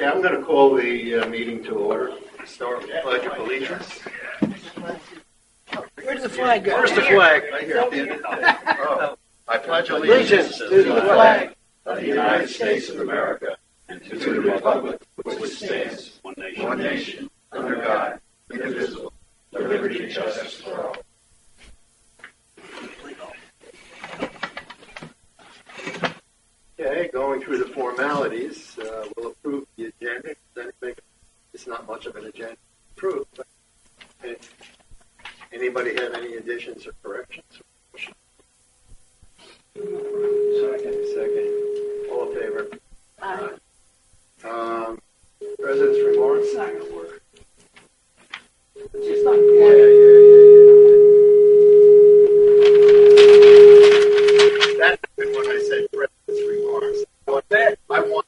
Yeah, I'm going to call the uh, meeting to order. Start with the Pledge of Allegiance. Where's the flag go? Where's the flag? Right here at the end. Oh. I pledge allegiance to the flag of the United States of America and to the republic which stands one nation, one nation under God, indivisible, with liberty and justice for all. Okay, going through the formalities, uh, we'll approve the agenda. Anything, it's not much of an agenda to approve, but anybody have any additions or corrections? Second, second. All in favor? Aye. Um, President's remarks? It's not gonna work. It's just not Yeah, gonna yeah, yeah, yeah, yeah. That's when I said President's remarks. What that? I want.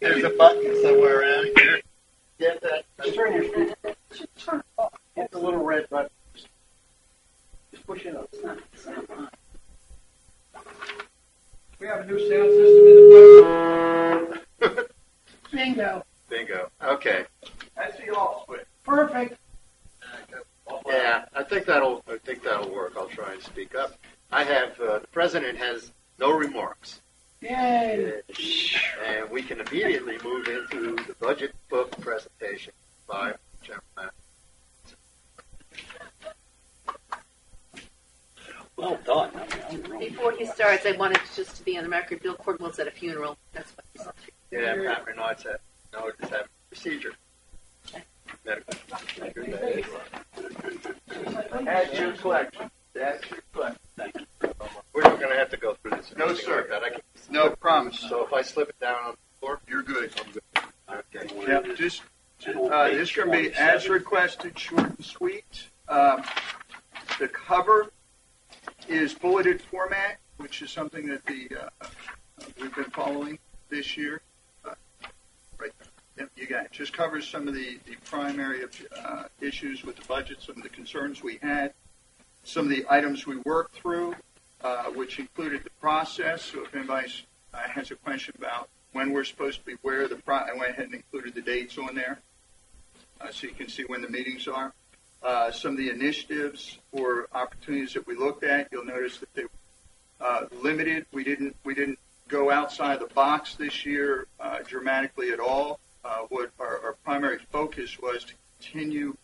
There's a button somewhere around here. Get that? Just turn your, just turn it off. Hit the little red button. Just push it up. It's not, it's not on. We have a new sound system in the place. Bingo. Bingo. Okay. That's the off switch. Perfect. Yeah, I think that'll. I think that'll work. I'll try and speak up. I have. Uh, the president has no remarks. Yay. And we can immediately move into the budget book presentation by General Manager. Well done. I mean, I'm really- Before he starts, I wanted just to be on the record. Bill Cordwell's at a funeral. That's what he said. Yeah, Pat Renaud's had, no, just have a procedure. Add your collection. Add your collection. We're not gonna have to go through this. No, sir. That I can, No, promise. so if I slip it down on the floor, You're good. I'm good. Okay. Yep, just, uh, this is gonna be as requested, short and sweet. Um, the cover is bulleted format, which is something that the, uh, we've been following this year. Uh, Right, there. You got. Just covers some of the, the primary, uh, issues with the budget, some of the concerns we had, some of the items we worked through, uh, which included the process. So if anybody uh, has a question about when we're supposed to be where the pro, I went ahead and included the dates on there, uh, so you can see when the meetings are. Uh, some of the initiatives or opportunities that we looked at, you'll notice that they uh, limited. We didn't we didn't go outside the box this year dramatically at all. Uh, what our, our primary focus was to continue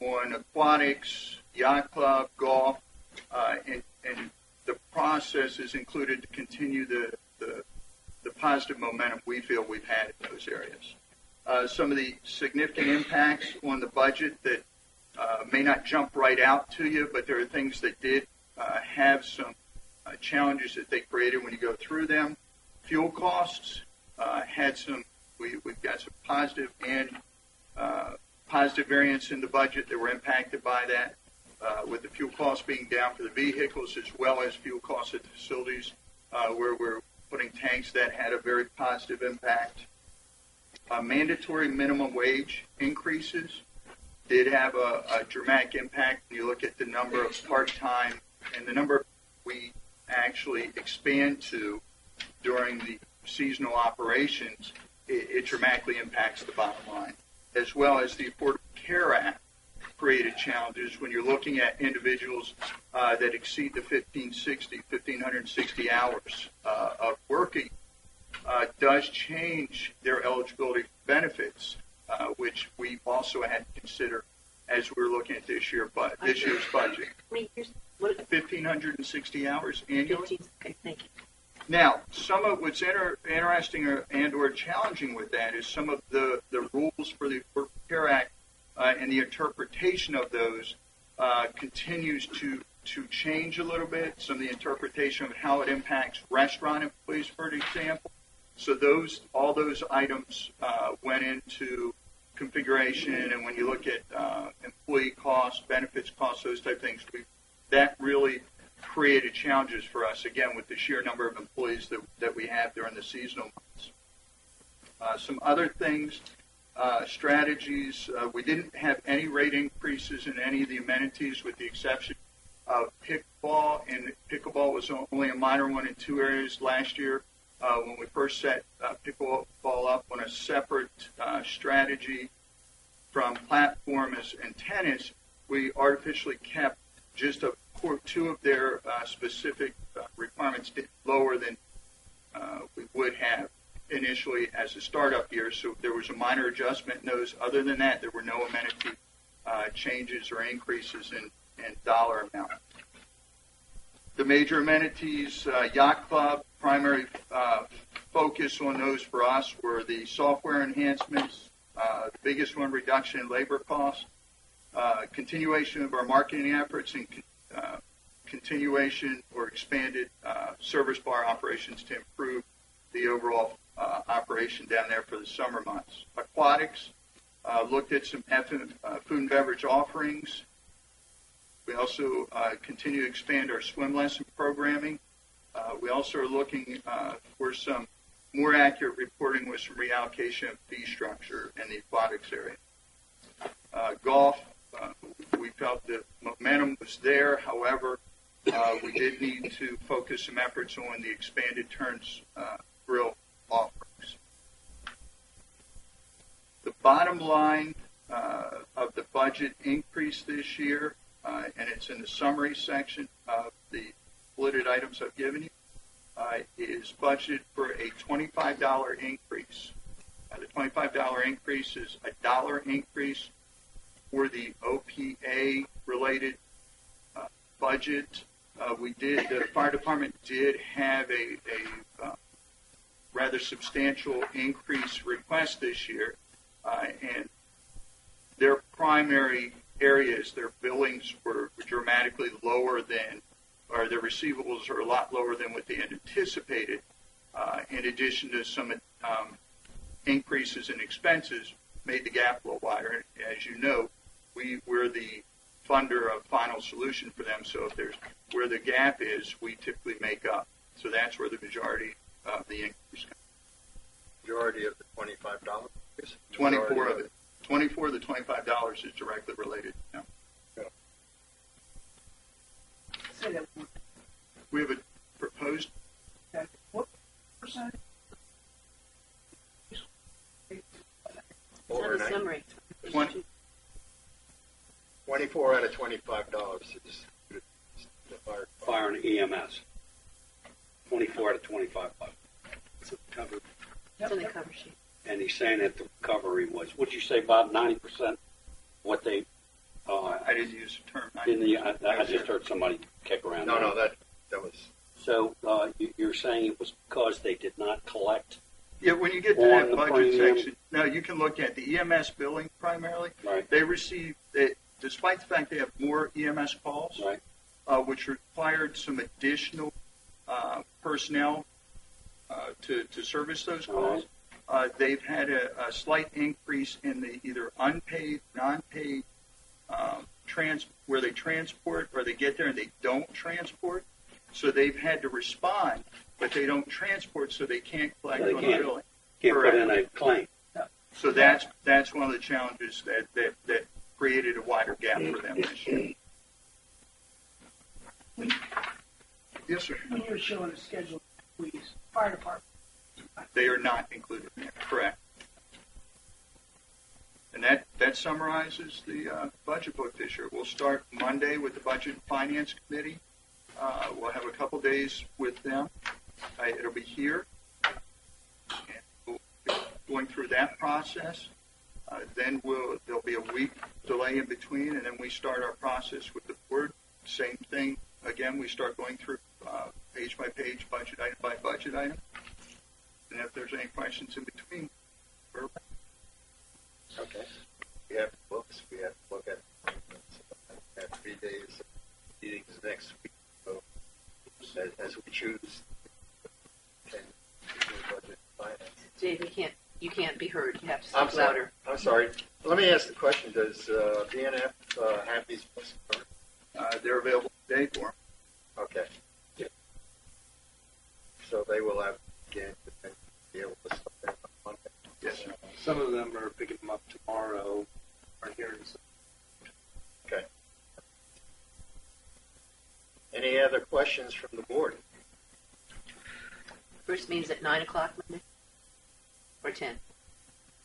on aquatics, yacht club, golf, uh, and, and the process is included to continue the, the, the positive momentum we feel we've had in those areas. Uh, some of the significant impacts on the budget that uh, may not jump right out to you, but there are things that did uh, have some uh, challenges that they created when you go through them. Fuel costs had some, we, we've got some positive and uh, positive variance in the budget that were impacted by that, uh, with the fuel costs being down for the vehicles as well as fuel costs at the facilities uh, where we're putting tanks that had a very positive impact. Uh, mandatory minimum wage increases did have a, a dramatic impact when you look at the number of part-time and the number we actually expand to during the seasonal operations, it, it dramatically impacts the bottom line, as well as the Affordable Care Act created challenges when you're looking at individuals uh, that exceed the 1560, 1560 hours uh, of working, uh, does change their eligibility for benefits, uh, which we also had to consider as we were looking at this year, but this year's budget. How many years? What? 1,560 hours annually. 15. Okay, thank you. Now, some of what's inter- interesting or, and or challenging with that is some of the, the rules for the Affordable Care Act uh, and the interpretation of those uh, continues to, to change a little bit. Some of the interpretation of how it impacts restaurant employees, for example. So those all those items uh, went into configuration, and when you look at uh, employee costs, benefits costs, those type of things, we, that really created challenges for us, again, with the sheer number of employees that, that we have during the seasonal months. Uh, some other things, uh, strategies, uh, we didn't have any rate increases in any of the amenities with the exception of pickleball, and pickleball was only a minor one in two areas last year. uh, when we first set uh, pickleball up on a separate uh, strategy from platform as and tennis, we artificially kept just a two of their uh, specific uh, requirements lower than uh, we would have initially as a startup year. So there was a minor adjustment in those. Other than that, there were no amenity uh, changes or increases in, in dollar amount. The major amenities, uh, yacht club, primary focus on those for us were the software enhancements, uh, the biggest one, reduction in labor costs, uh, continuation of our marketing efforts, and uh, continuation or expanded uh, service bar operations to improve the overall uh, operation down there for the summer months. Aquatics, looked at some food and beverage offerings. We also continue to expand our swim lesson programming. We also are looking for some more accurate reporting with some reallocation of fee structure in the aquatics area. Uh, golf, we felt the momentum was there. However, uh, we did need to focus some efforts on the expanded Terns uh, grill offerings. The bottom line uh, of the budget increase this year, uh, and it's in the summary section of the bulleted items I've given you, uh, is budgeted for a $25 increase. Uh, the $25 increase is a dollar increase for the OPA related uh, budget. Uh, we did, the fire department did have a, a uh, rather substantial increase request this year, uh, and their primary areas, their billings were dramatically lower than, or their receivables are a lot lower than what they had anticipated. Uh, in addition to some um, increases in expenses, made the gap a little wider. As you know, we we're the funder of Final Solution for them. So if there's where the gap is, we typically make up. So that's where the majority of the increase comes. Majority of the twenty-five dollars? Twenty-four of it, twenty-four of the twenty-five dollars is directly related. Yeah. Say that one. We have a proposed Okay. What percentage? It's in the summary. Twenty- Twenty-four out of twenty-five dollars is the fire. Fire and EMS. Twenty-four out of twenty-five bucks. So covered. It's in the cover sheet. And he's saying that the recovery was, what'd you say, Bob, ninety percent? What they, uh, I didn't use the term. in the, I, I just heard somebody kick around. No, that. no, that, that was, So, uh, you, you're saying it was because they did not collect, Yeah, when you get to that the budget premium. section, now you can look at the EMS billing primarily. right, They receive, they, despite the fact they have more EMS calls, right? uh, which required some additional uh, personnel uh, to, to service those calls. right. Uh, they've had a, a slight increase in the either unpaid, non-paid um, trans where they transport or they get there and they don't transport. So they've had to respond, but they don't transport, so they can't collect So they on can't. the billing. Can't put in a claim. So that's that's one of the challenges that that, that created a wider gap for them this year. Yes, sir. When you're showing a schedule, please, fire department. They are not included in there, correct. And that, that summarizes the uh, budget book this year. We'll start Monday with the Budget and Finance Committee. Uh, We'll have a couple days with them. Uh, It'll be here. And we'll be Going through that process. Uh, Then we'll, there'll be a week delay in between, and then we start our process with the board. Same thing, again, we start going through uh, page by page, budget item by budget item. And if there's any questions in between, we're okay. We have books, we have to look at, we have three days, of meetings next week, so as, as we choose. can do budget finance. Dave, you can't, you can't be heard. You have to I'm speak sorry, louder. I'm sorry. Let me ask the question, does, uh, BNF, uh, have these books covered? Uh, they're available today for 'em. Okay. So they will have, again, be able to start them on Monday. Yes, sir. Some of them are picking them up tomorrow, are here in Okay. Any other questions from the board? First meeting's at nine o'clock Monday? Or ten?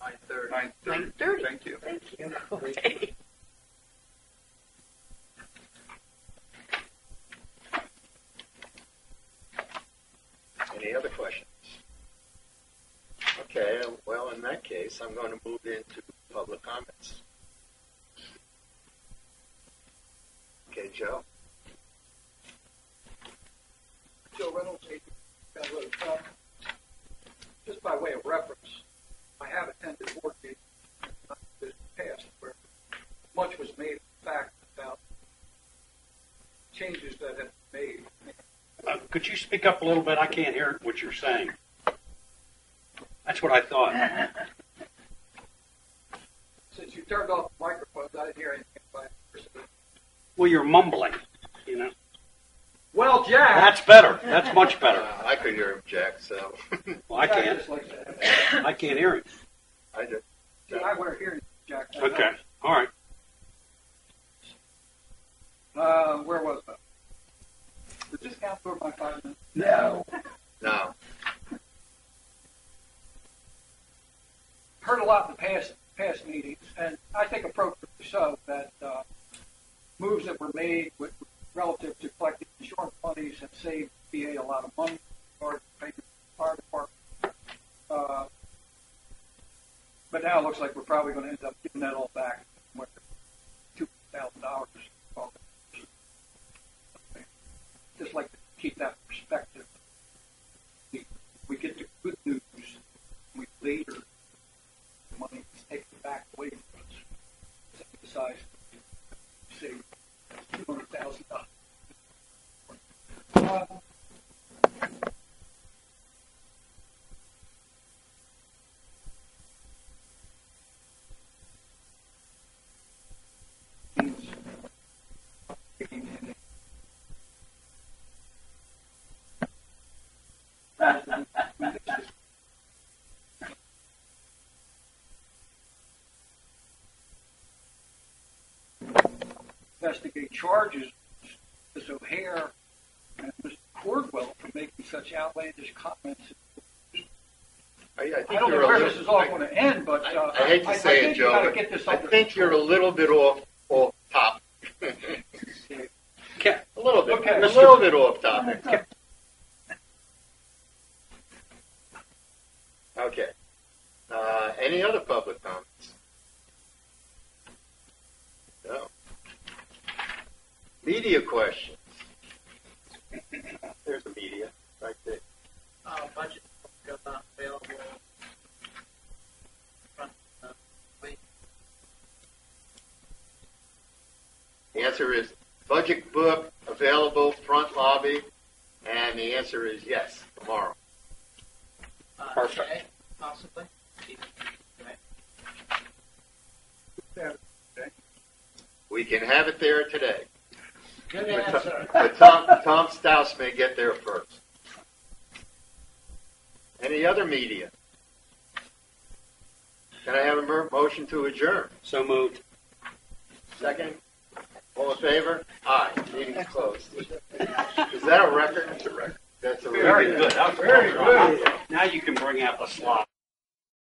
Nine Nine thirty. thirty. Thank you. Thank you. Okay. Any other questions? Okay, well, in that case, I'm going to move into public comments. Okay, Joe? Joe Reynolds, eight, Bell Um, Just by way of reference, I have attended board meetings in the past where much was made of the fact about changes that have been made. Uh, could you speak up a little bit? I can't hear what you're saying. That's what I thought. Since you turned off the microphones, I didn't hear anything by Well, you're mumbling, you know. Well, Jack. That's better. That's much better. Uh, I could hear him, Jack, so Well, I can't. just likes. I can't hear him. I did. See, I wear hearing, Jack. That Okay. helps. All right. Uh, where was I? Does this count for my five minutes? No. No. heard a lot in the past past meetings, and I think appropriately so that uh, moves that were made with, relative to collecting insurance monies have saved VA a lot of money or the fire department. Uh, but now it looks like we're probably going to end up giving that all back, two thousand dollars. Just like to keep that perspective. We, we get the good news, we later money is taken back away from us. Besides, say, two hundred thousand dollars. Investigate charges Ms. O'Hare and Mr. Cordwell for making such outlandish comments. I, I think I don't know where this is all going to end, but I, uh, I hate to say think it, Joe, gotta but get this I think you're a little bit off off top. A little bit. Okay. A little bit off topic. Okay. Uh, any other public comments? No. Media questions. There's the media right there. uh, budget book available. Front, uh, wait, The answer is budget book available front lobby, and the answer is yes tomorrow. uh, Perfect. today, Possibly. Right. We can have it there today. Good answer. but Tom, Tom Stouse may get there first. Any other media? Can I have a mer- motion to adjourn? So moved. Second? All in favor? Aye. Meeting's closed. Is that a record? That's a record. That's very good. Very good. Now you can bring out the slot.